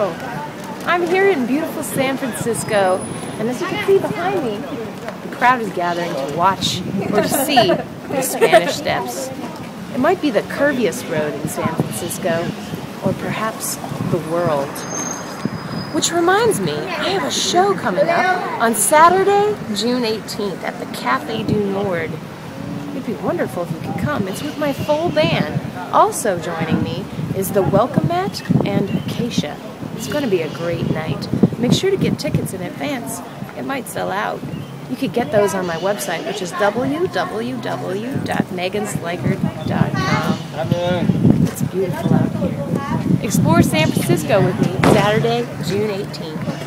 I'm here in beautiful San Francisco, and as you can see behind me, the crowd is gathering to watch or to see the Spanish Steps. It might be the curviest road in San Francisco, or perhaps the world. Which reminds me, I have a show coming up on Saturday, June 18th at the Cafe du Nord. It'd be wonderful if you could come. It's with my full band. Also joining me is the Welcome Mat and Acacia. It's going to be a great night. Make sure to get tickets in advance. It might sell out. You could get those on my website, which is www.meganslankard.com. It's beautiful out here. Explore San Francisco with me Saturday, June 18th.